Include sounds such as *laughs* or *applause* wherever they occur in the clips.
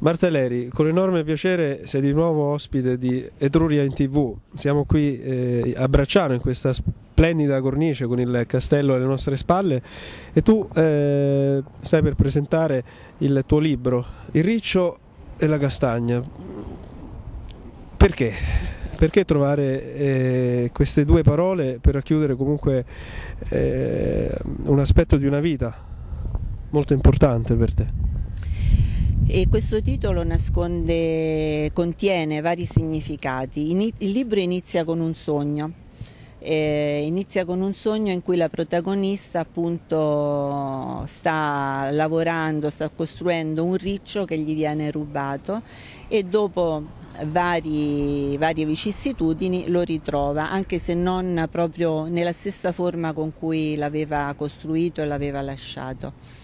Martelleri, con enorme piacere sei di nuovo ospite di Etruria in tv. Siamo qui eh, a Bracciano in questa splendida cornice con il castello alle nostre spalle e tu eh, stai per presentare il tuo libro Il riccio e la castagna. Perché? Perché trovare eh, queste due parole per racchiudere comunque eh, un aspetto di una vita molto importante per te? E questo titolo nasconde, contiene vari significati. Il libro inizia con un sogno, eh, inizia con un sogno in cui la protagonista appunto sta lavorando, sta costruendo un riccio che gli viene rubato e dopo vari, varie vicissitudini lo ritrova, anche se non proprio nella stessa forma con cui l'aveva costruito e l'aveva lasciato.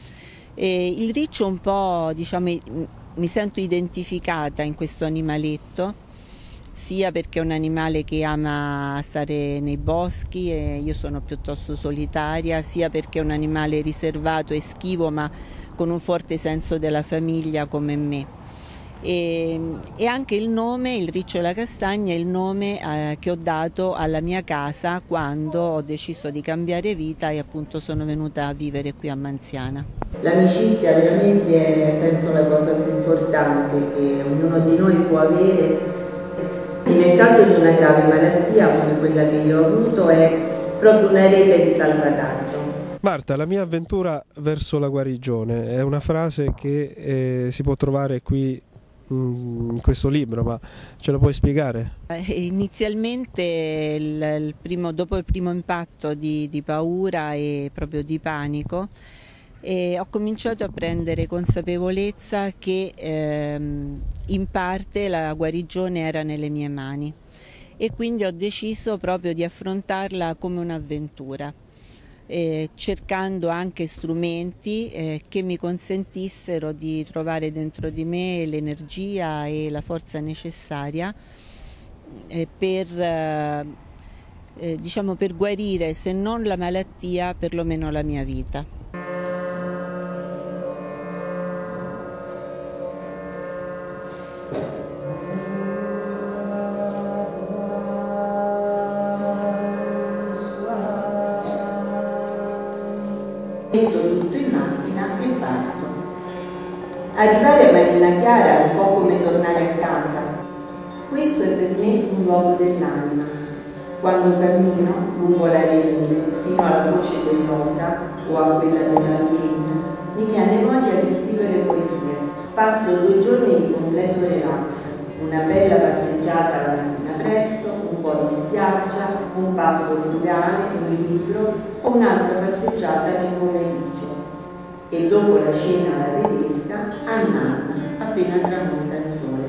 E il riccio un po', diciamo, mi sento identificata in questo animaletto, sia perché è un animale che ama stare nei boschi e io sono piuttosto solitaria, sia perché è un animale riservato e schivo ma con un forte senso della famiglia come me. E, e, anche il nome, il Riccio e la Castagna, è il nome eh, che ho dato alla mia casa quando ho deciso di cambiare vita e appunto sono venuta a vivere qui a Manziana. L'amicizia veramente è penso la cosa più importante che ognuno di noi può avere e nel caso di una grave malattia come quella che io ho avuto è proprio una rete di salvataggio. Marta, la mia avventura verso la guarigione è una frase che eh, si può trovare qui in questo libro, ma ce lo puoi spiegare? Eh, inizialmente, il, il primo, dopo il primo impatto di, di paura e proprio di panico, e ho cominciato a prendere consapevolezza che ehm, in parte la guarigione era nelle mie mani e quindi ho deciso proprio di affrontarla come un'avventura eh, cercando anche strumenti eh, che mi consentissero di trovare dentro di me l'energia e la forza necessaria eh, per, eh, eh, diciamo per guarire se non la malattia perlomeno la mia vita. metto Arrivare a Marina Chiara è un po' come tornare a casa. Questo è per me un luogo dell'anima. Quando cammino lungo la Renile fino alla voce dell'Osa o a quella della Viegna, mi viene voglia di scrivere poesie. Passo due giorni di completo relax, una bella passeggiata la mattina presto, un po' di spiaggia, un pasto frugale, un libro o un'altra passeggiata nel pomeriggio e dopo la cena alla tedesca a Nanna appena tramonta il sole.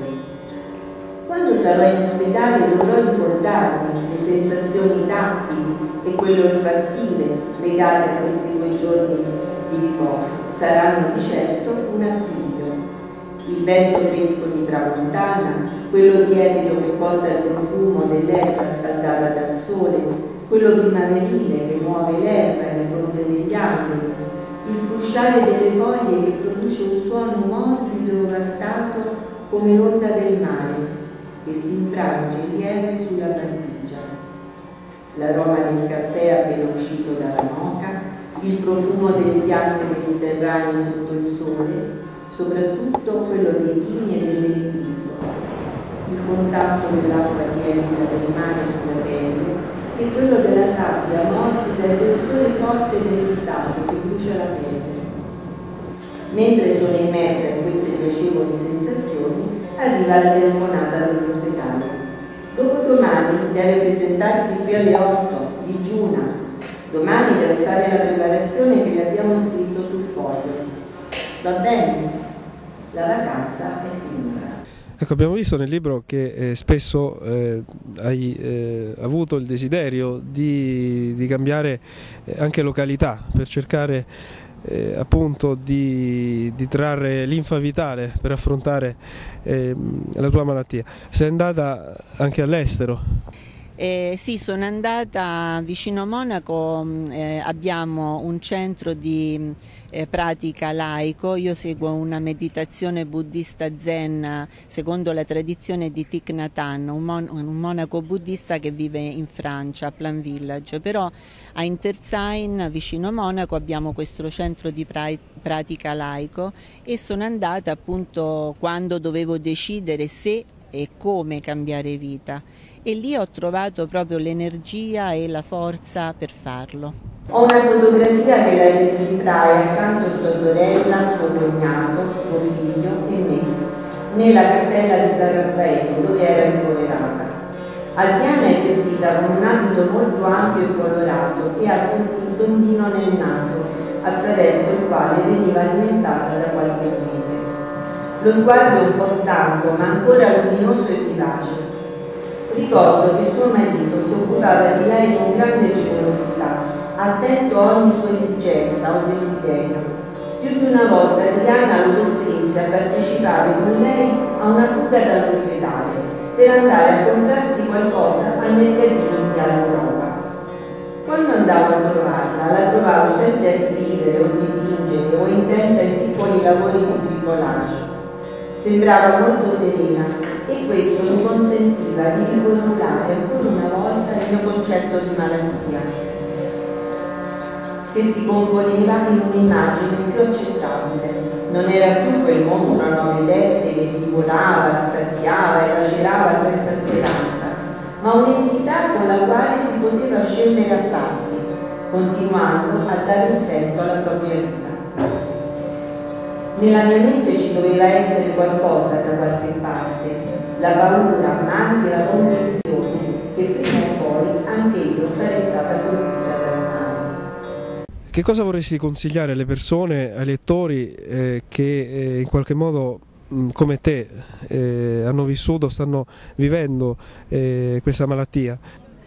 Quando sarò in ospedale dovrò ricordarmi le sensazioni tattili e quelle olfattive legate a questi due giorni di riposo. Saranno di certo un appiglio. Il vento fresco di tramontana, quello tiepido che porta il profumo dell'erba scaldata dal sole, quello primaverile che muove l'erba e le fronde degli alberi, il frusciare delle foglie che produce un suono morbido e ovattato come l'onda del mare che si infrange lieve sulla battigia. L'aroma del caffè appena uscito dalla moca, il profumo delle piante mediterranee sotto il sole, soprattutto quello dei pini e delle isole il contatto dell'acqua tiepida del mare sulla pelle e quello della sabbia morbida e del forte dell'estate che brucia la pelle. Mentre sono immersa in queste piacevoli sensazioni, arriva la telefonata dell'ospedale. Dopodomani deve presentarsi qui alle 8, digiuna. Domani deve fare la preparazione che le abbiamo scritto sul foglio. Va bene? La vacanza è finita. Ecco, abbiamo visto nel libro che eh, spesso eh, hai eh, avuto il desiderio di, di cambiare eh, anche località per cercare eh, appunto di, di, trarre linfa vitale per affrontare ehm, la tua malattia. Sei andata anche all'estero? Eh, sì, sono andata vicino a Monaco, mm, eh, abbiamo un centro di mm, eh, pratica laico, io seguo una meditazione buddista zen secondo la tradizione di Thich Nhat Hanh, un, mon un monaco buddista che vive in Francia, a Plan Village, però a Interzain vicino a Monaco abbiamo questo centro di pra pratica laico e sono andata appunto quando dovevo decidere se e come cambiare vita e lì ho trovato proprio l'energia e la forza per farlo. Ho una fotografia che la ritrae accanto a sua sorella, suo cognato, suo figlio e me, nella cappella di San Raffaele dove era ricoverata. Adriana è vestita con un abito molto ampio e colorato e ha un sondino nel naso, attraverso il quale veniva alimentata da qualche mese. Lo sguardo un po' stanco, ma ancora luminoso e vivace. Ricordo che suo marito si occupava di lei con grande generosità, attento a ogni sua esigenza o desiderio. Più di una volta Diana lo costrinse a partecipare con lei a una fuga dall'ospedale per andare a comprarsi qualcosa al mercatino in Piana Europa. Quando andavo a trovarla, la trovavo sempre a scrivere o dipingere o intenta in piccoli lavori di bricolage. Sembrava molto serena e questo mi consentiva di riformulare ancora una volta il mio concetto di malattia, che si componeva in un'immagine più accettabile. Non era più quel mostro a nove teste che divolava, straziava e lacerava senza speranza, ma un'entità con la quale si poteva scendere a patti, continuando a dare un senso alla propria vita. Nella mia mente ci doveva essere qualcosa da qualche parte, la paura, ma anche la convinzione che prima o poi anche io sarei stata colpita dal male. Che cosa vorresti consigliare alle persone, ai lettori eh, che eh, in qualche modo mh, come te eh, hanno vissuto, stanno vivendo eh, questa malattia?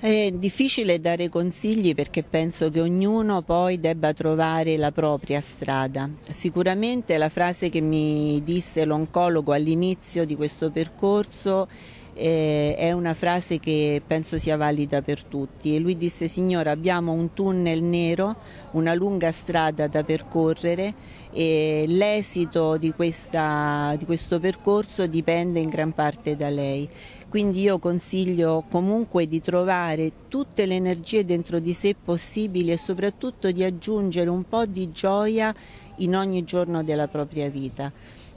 È difficile dare consigli perché penso che ognuno poi debba trovare la propria strada. Sicuramente la frase che mi disse l'oncologo all'inizio di questo percorso eh, è una frase che penso sia valida per tutti. E lui disse signora abbiamo un tunnel nero, una lunga strada da percorrere e l'esito di, di questo percorso dipende in gran parte da lei. Quindi io consiglio comunque di trovare tutte le energie dentro di sé possibili e soprattutto di aggiungere un po' di gioia in ogni giorno della propria vita.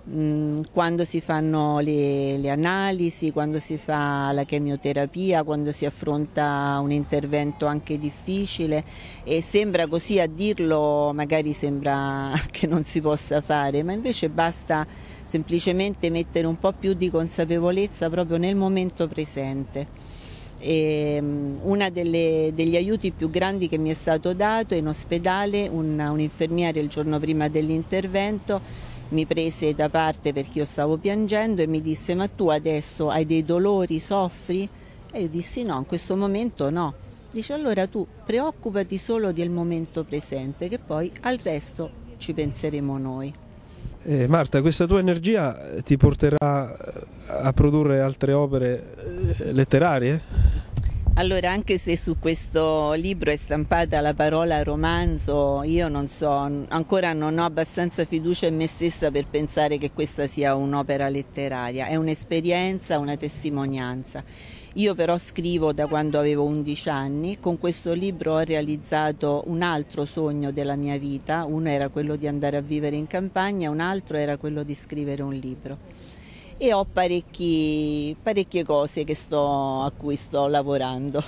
Mm, quando si fanno le, le, analisi, quando si fa la chemioterapia, quando si affronta un intervento anche difficile e sembra così a dirlo, magari sembra *laughs* che non si possa fare, ma invece basta semplicemente mettere un po' più di consapevolezza proprio nel momento presente. Um, uno degli aiuti più grandi che mi è stato dato in ospedale, un infermiere il giorno prima dell'intervento mi prese da parte perché io stavo piangendo e mi disse ma tu adesso hai dei dolori, soffri? E io dissi no, in questo momento no. Dice allora tu preoccupati solo del momento presente che poi al resto ci penseremo noi. Eh, Marta, questa tua energia ti porterà a produrre altre opere eh, letterarie? Allora, anche se su questo libro è stampata la parola romanzo, io non so, ancora non ho abbastanza fiducia in me stessa per pensare che questa sia un'opera letteraria, è un'esperienza, una testimonianza. Io però scrivo da quando avevo 11 anni, con questo libro ho realizzato un altro sogno della mia vita, uno era quello di andare a vivere in campagna, un altro era quello di scrivere un libro e ho parecchie cose sto, a cui sto lavorando.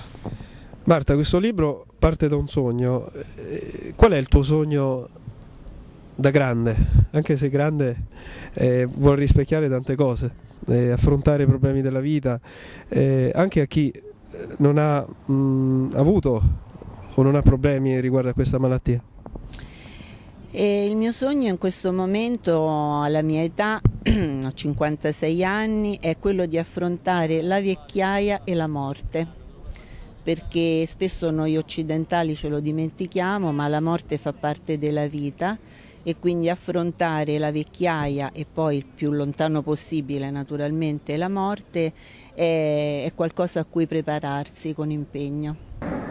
Marta, questo libro parte da un sogno. Eh, qual è il tuo sogno da grande? Anche se grande eh, vuole rispecchiare tante cose, eh, affrontare i problemi della vita, eh, anche a chi non ha mh, avuto o non ha problemi riguardo a questa malattia. E il mio sogno in questo momento, alla mia età, *clears throat* ho 56 anni, è quello di affrontare la vecchiaia e la morte, perché spesso noi occidentali ce lo dimentichiamo, ma la morte fa parte della vita e quindi affrontare la vecchiaia e poi il più lontano possibile naturalmente la morte è, qualcosa a cui prepararsi con impegno.